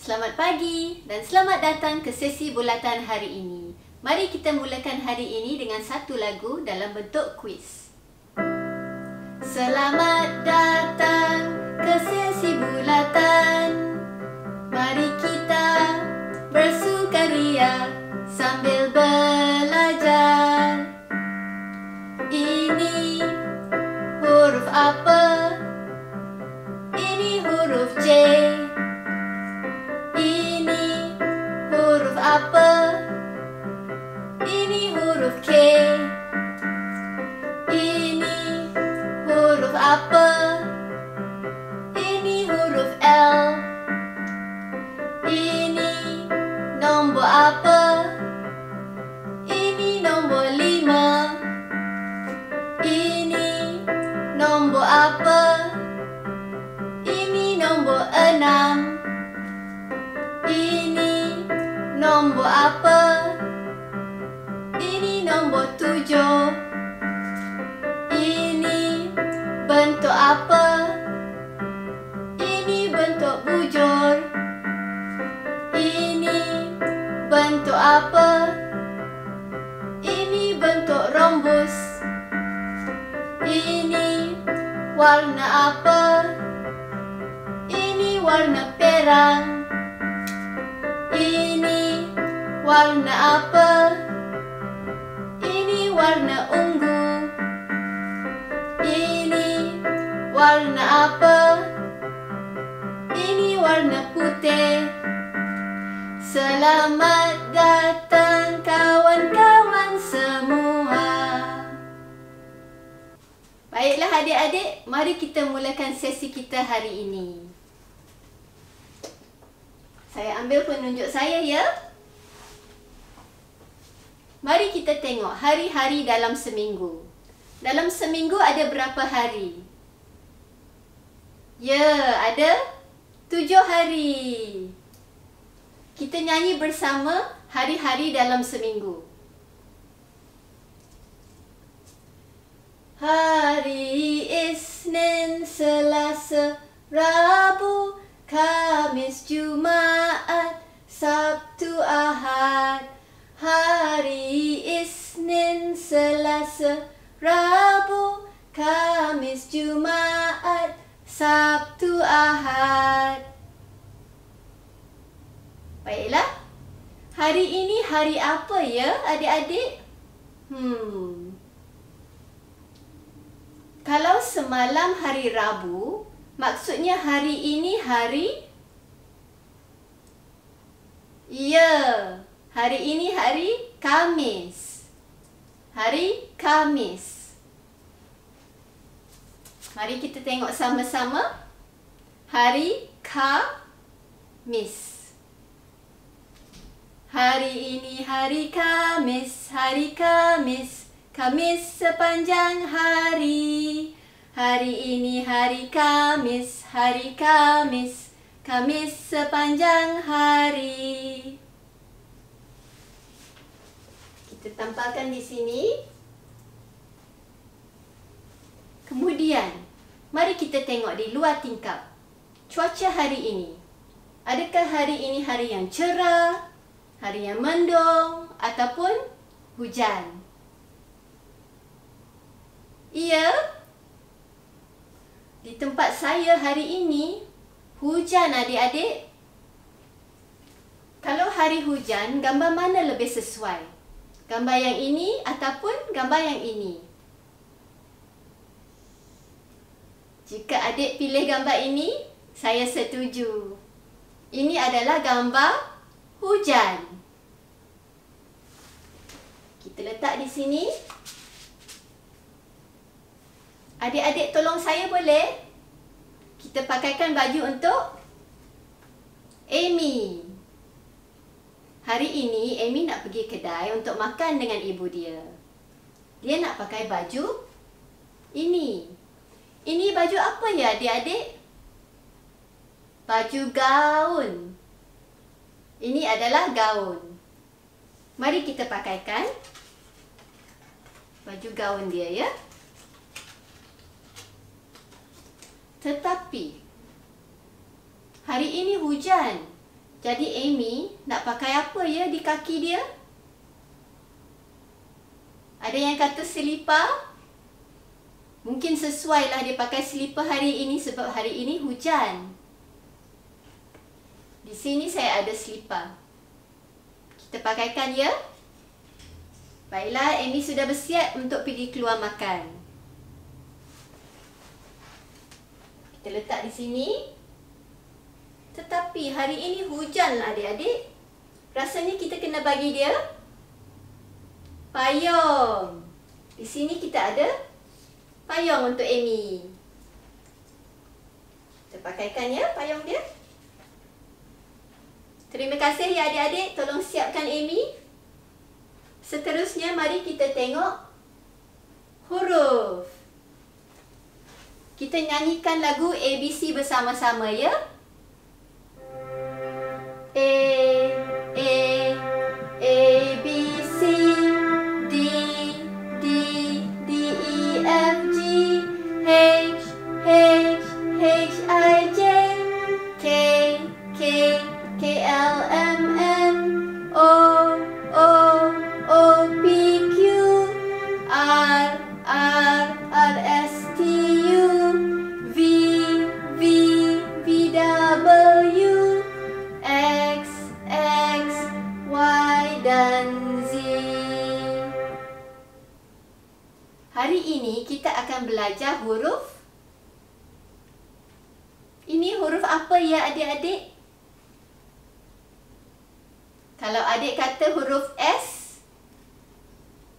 Selamat pagi dan selamat datang ke sesi bulatan hari ini. Mari kita mulakan hari ini dengan satu lagu dalam bentuk kuis. Selamat datang ke sesi bulatan. Mari kita bersukaria sambil belajar. Ini huruf apa? Ini huruf J. nombor apa? Apa? Ini warna ungu. Ini warna apa? Ini warna putih. Selamat datang kawan-kawan semua. Baiklah adik-adik, mari kita mulakan sesi kita hari ini. Saya ambil penunjuk saya ya. Mari kita tengok hari-hari dalam seminggu. Dalam seminggu ada berapa hari? Ya, ada tujuh hari. Kita nyanyi bersama hari-hari dalam seminggu. Hari Isnin, Selasa, Rabu, Kamis, Jumaat, Sabtu, Ahad. Hari Isnin, Selasa, Rabu, Kamis, Jumaat, Sabtu, Ahad. Baiklah. Hari ini hari apa ya adik-adik? Hmm. Kalau semalam hari Rabu, maksudnya hari ini hari Ya, hari ini hari Kamis. Hari Kamis. Mari kita tengok sama-sama. Hari Kamis. Hari ini hari Kamis, hari Kamis. Kamis sepanjang hari. Hari ini hari Kamis, hari Kamis. Kamis sepanjang hari. Kita tampalkan di sini. Kemudian, mari kita tengok di luar tingkap. Cuaca hari ini. Adakah hari ini hari yang cerah, hari yang mendung ataupun hujan? Iya. Di tempat saya hari ini hujan adik-adik. Kalau hari hujan, gambar mana lebih sesuai? Gambar yang ini ataupun gambar yang ini? Jika adik pilih gambar ini, saya setuju. Ini adalah gambar hujan. Kita letak di sini. Adik-adik tolong saya boleh? Kita pakaikan baju untuk Amy. Hari ini Amy nak pergi kedai untuk makan dengan ibu dia. Dia nak pakai baju ini. Ini baju apa ya adik-adik? Baju gaun. Ini adalah gaun. Mari kita pakaikan baju gaun dia ya. Tetapi hari ini hujan. Jadi Amy nak pakai apa ya di kaki dia? Ada yang kata selipar? Mungkin sesuai lah dia pakai selipar hari ini sebab hari ini hujan. Di sini saya ada selipar. Kita pakaikan ya. Baiklah, Amy sudah bersiap untuk pergi keluar makan. Kita letak di sini. Tetapi hari ini hujan adik-adik. Rasanya kita kena bagi dia payung. Di sini kita ada payung untuk Amy. Kita pakaikan ya payung dia. Terima kasih ya adik-adik. Tolong siapkan Amy. Seterusnya mari kita tengok huruf. Kita nyanyikan lagu ABC bersama-sama ya. A A A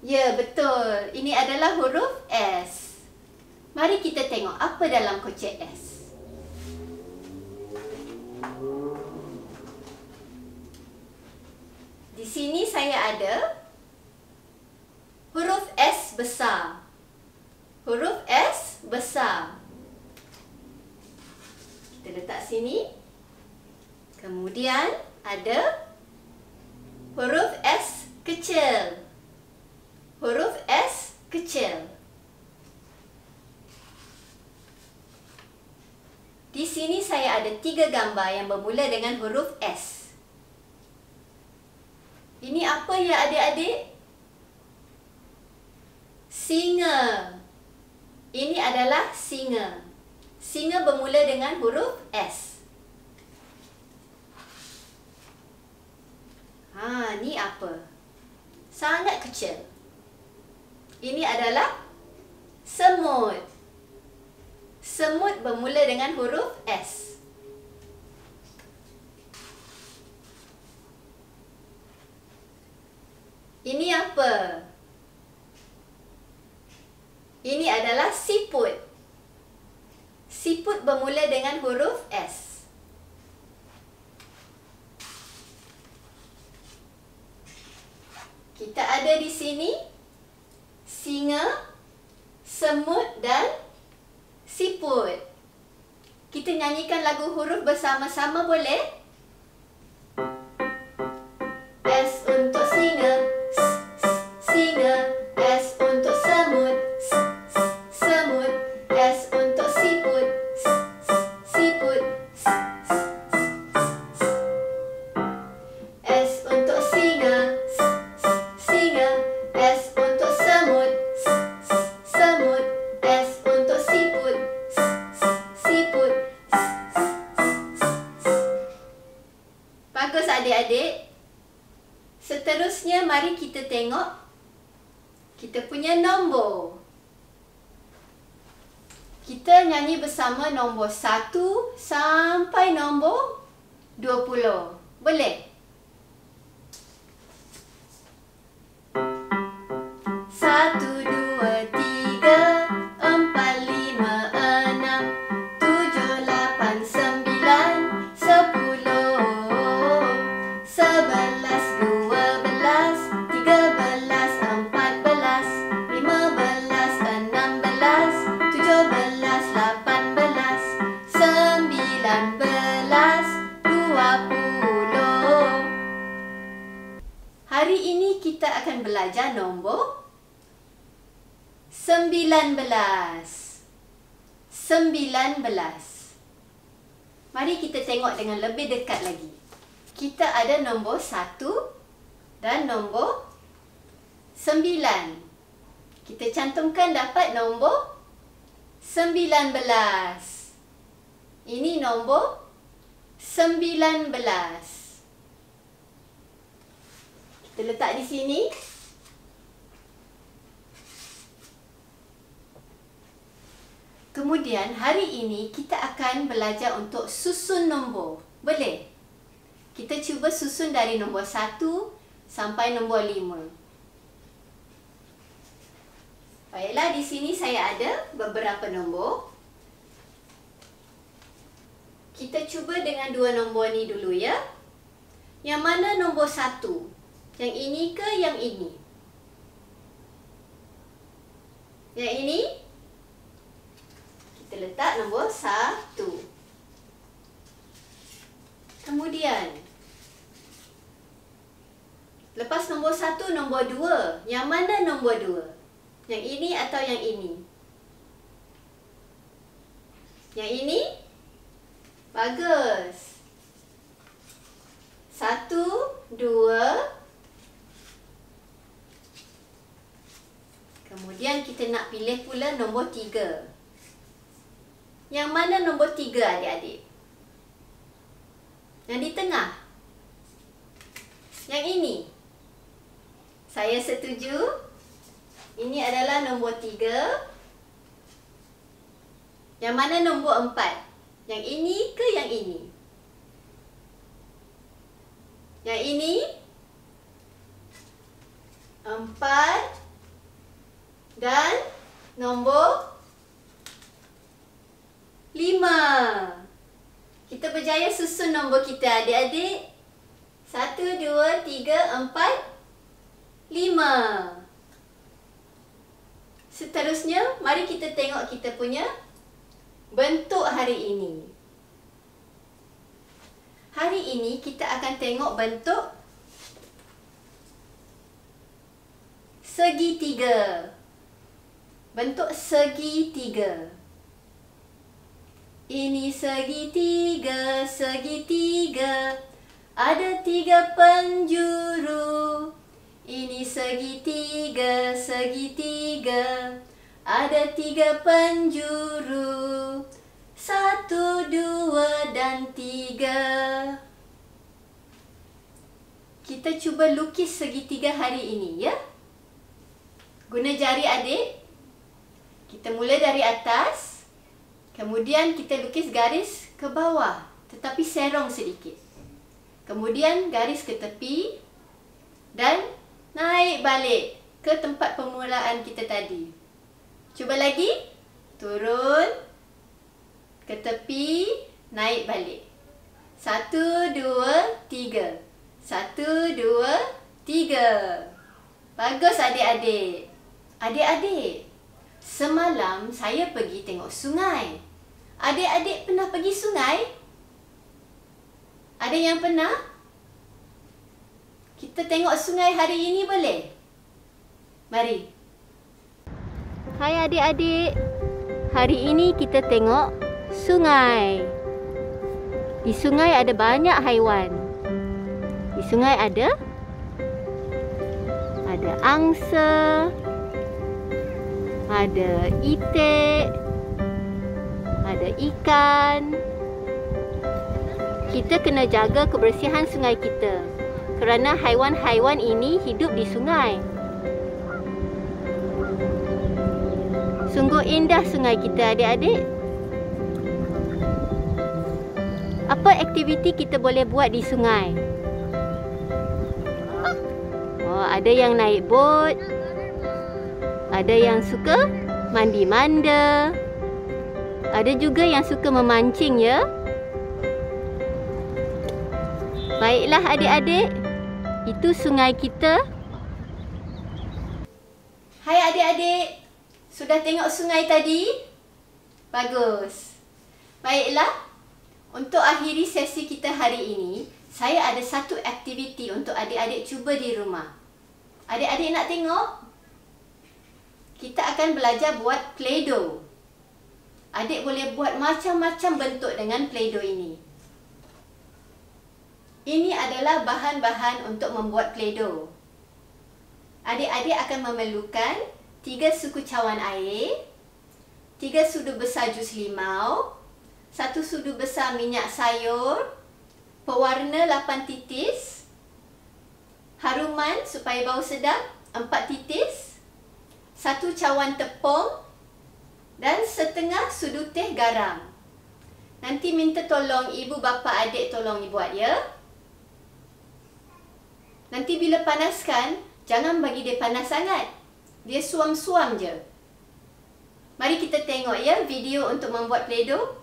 Ya betul Ini adalah huruf S Mari kita tengok apa dalam kocek S Di sini saya ada huruf S besar. Huruf S besar. Kita letak sini. Kemudian ada huruf S kecil. Huruf S kecil. Di sini saya ada tiga gambar yang bermula dengan huruf S. Ini apa ya adik-adik? Singa. Ini adalah singa. Singa bermula dengan huruf S. Ha, ni apa? Sangat kecil. Ini adalah semut. Semut bermula dengan huruf S. Ini apa? Ini adalah siput. Siput bermula dengan huruf S. Kita ada di sini singa, semut dan siput. Kita nyanyikan lagu huruf bersama-sama boleh? Adik-adik. Seterusnya mari kita tengok kita punya nombor. Kita nyanyi bersama nombor 1 sampai nombor 20. Boleh? 19. 19. Mari kita tengok dengan lebih dekat lagi. kita ada nombor satu dan nombor sembilan. Kita cantumkan dapat nombor sembilan belas. Ini nombor sembilan belas. Kita letak di sini. Kemudian hari ini kita akan belajar untuk susun nombor. Boleh? Kita cuba susun dari nombor 1 sampai nombor 5. Baiklah, di sini saya ada beberapa nombor. Kita cuba dengan dua nombor ni dulu ya. Yang mana nombor 1? Yang ini ke yang ini? Yang ini? Kita letak nombor satu. Kemudian, lepas nombor satu, nombor dua. Yang mana nombor dua? Yang ini atau yang ini? Yang ini? Bagus. Satu, dua. Kemudian kita nak pilih pula nombor tiga. Yang mana nombor tiga adik-adik? Yang di tengah? Yang ini? Saya setuju. Ini adalah nombor tiga. Yang mana nombor empat? Yang ini ke yang ini? Yang ini? Empat. Dan nombor Lima. Kita berjaya susun nombor kita adik-adik. Satu, dua, tiga, empat, lima. Seterusnya, mari kita tengok kita punya bentuk hari ini. Hari ini kita akan tengok bentuk segitiga. Bentuk segitiga. Ini segitiga, segitiga. Ada tiga penjuru. Ini segitiga, segitiga. Ada tiga penjuru. Satu, dua, dan tiga. Kita cuba lukis segitiga hari ini, ya? Guna jari adik. Kita mula dari atas. Kemudian kita lukis garis ke bawah tetapi serong sedikit. Kemudian garis ke tepi dan naik balik ke tempat permulaan kita tadi. Cuba lagi. Turun ke tepi, naik balik. Satu, dua, tiga. Satu, dua, tiga. Bagus adik-adik. Adik-adik, semalam saya pergi tengok sungai. Adik-adik pernah pergi sungai? Ada yang pernah? Kita tengok sungai hari ini boleh? Mari. Hai adik-adik. Hari ini kita tengok sungai. Di sungai ada banyak haiwan. Di sungai ada ada angsa, ada itik, ikan. Kita kena jaga kebersihan sungai kita. Kerana haiwan-haiwan ini hidup di sungai. Sungguh indah sungai kita adik-adik. Apa aktiviti kita boleh buat di sungai? Oh, ada yang naik bot. Ada yang suka mandi-manda. Ada juga yang suka memancing ya. Baiklah adik-adik. Itu sungai kita. Hai adik-adik. Sudah tengok sungai tadi? Bagus. Baiklah. Untuk akhiri sesi kita hari ini, saya ada satu aktiviti untuk adik-adik cuba di rumah. Adik-adik nak tengok? Kita akan belajar buat Play-Doh. Adik boleh buat macam-macam bentuk dengan Play-Doh ini. Ini adalah bahan-bahan untuk membuat Play-Doh. Adik-adik akan memerlukan 3 suku cawan air, 3 sudu besar jus limau, 1 sudu besar minyak sayur, pewarna 8 titis, haruman supaya bau sedap 4 titis, 1 cawan tepung dan setengah sudu teh garam. Nanti minta tolong ibu bapa adik tolong buat ya. Nanti bila panaskan, jangan bagi dia panas sangat. Dia suam-suam je. Mari kita tengok ya video untuk membuat Play-Doh.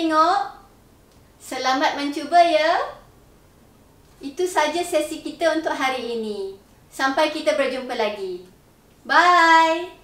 Tengok? Selamat mencuba ya. Itu saja sesi kita untuk hari ini. Sampai kita berjumpa lagi. Bye.